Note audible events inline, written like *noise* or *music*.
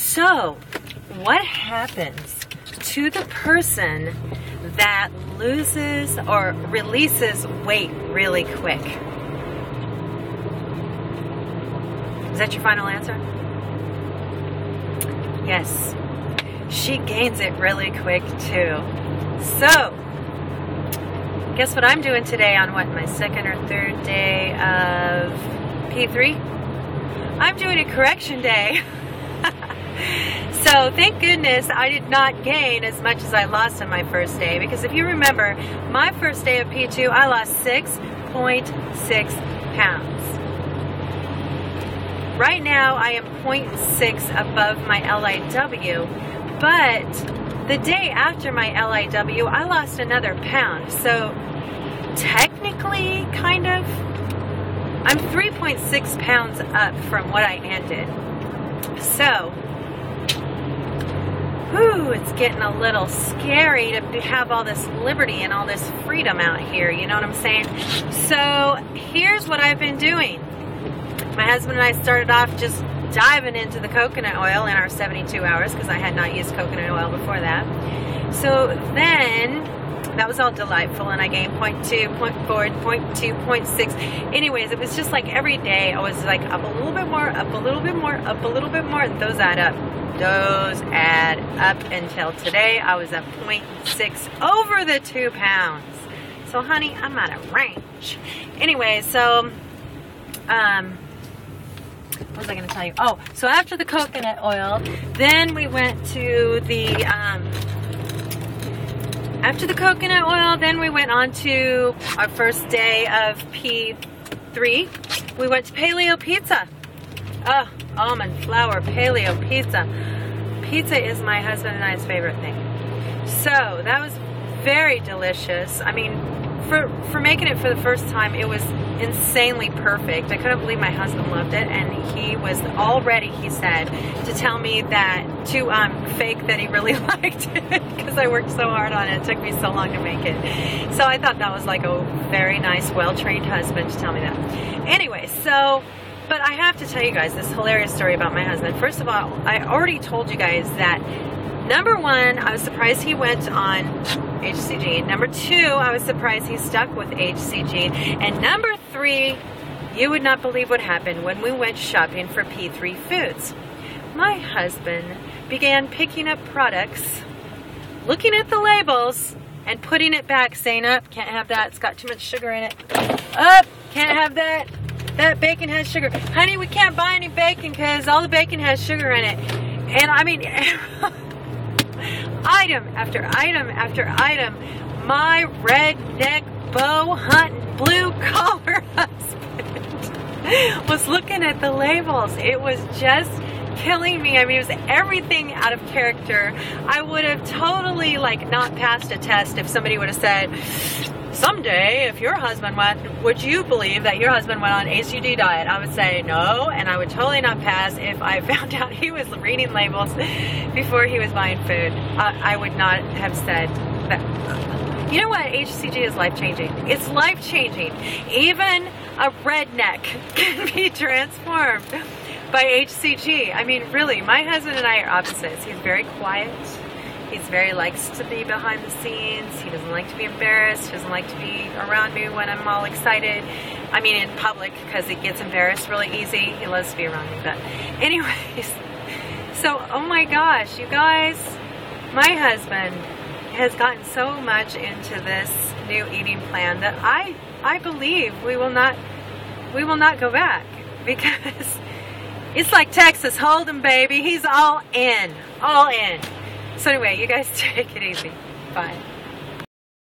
So, what happens to the person that loses or releases weight really quick? Is that your final answer? Yes. She gains it really quick too. So, guess what I'm doing today on what, my second or third day of P3? I'm doing a correction day. *laughs* so thank goodness I did not gain as much as I lost on my first day because if you remember, my first day of P2, I lost 6.6 pounds. Right now, I am 0.6 above my LIW, but the day after my LIW, I lost another pound. So technically, kind of, I'm 3.6 pounds up from what I ended. So, whew, it's getting a little scary to have all this liberty and all this freedom out here. You know what I'm saying? So, here's what I've been doing. My husband and I started off just diving into the coconut oil in our 72 hours because I had not used coconut oil before that. So then that was all delightful and I gained 0.2, 0.4, 0.2, 0.6. Anyways, it was just like every day I was like up a little bit more, up a little bit more, up a little bit more. Those add up. Those add up until today I was at 0.6 over the two pounds. So honey, I'm out of range. Anyway, so um, what was I going to tell you? Oh, so after the coconut oil, then we went to the, um, after the coconut oil, then we went on to our first day of P3. We went to Paleo Pizza. Oh, almond flour paleo pizza. Pizza is my husband and I's favorite thing. So that was very delicious. I mean, for for making it for the first time, it was insanely perfect. I couldn't believe my husband loved it, and he was all ready. He said to tell me that to um, fake that he really *laughs* liked it because I worked so hard on it. It took me so long to make it. So I thought that was like a very nice, well trained husband to tell me that. Anyway, so. But I have to tell you guys this hilarious story about my husband. First of all, I already told you guys that number one, I was surprised he went on HCG. Number two, I was surprised he stuck with HCG. And number three, you would not believe what happened when we went shopping for P3 Foods. My husband began picking up products, looking at the labels, and putting it back, saying, Up, oh, can't have that, it's got too much sugar in it. Up, oh, can't have that, that bacon has sugar. Honey, we can't buy any bacon because all the bacon has sugar in it. And I mean, *laughs* item after item after item, my redneck bow hunting blue *laughs* collar husband was looking at the labels. It was just killing me. I mean, it was everything out of character. I would have totally like not passed a test if somebody would have said, someday if your husband went, would you believe that your husband went on HCG diet? I would say no, and I would totally not pass if I *laughs* found out he was reading labels before he was buying food. I, I would not have said that. You know what? HCG is life changing. It's life changing. Even a redneck *laughs* can be transformed by HCG. I mean, really, my husband and I are opposites. He's very quiet He's very likes to be behind the scenes. He doesn't like to be embarrassed. He doesn't like to be around me when I'm all excited. I mean, in public because he gets embarrassed really easy. He loves to be around me. But, *laughs* anyways, so oh my gosh, you guys, my husband has gotten so much into this new eating plan that I I believe we will not we will not go back *laughs* because it's like Texas Hold'em, baby. He's all in, all in. So anyway, you guys *laughs* take it easy. Bye.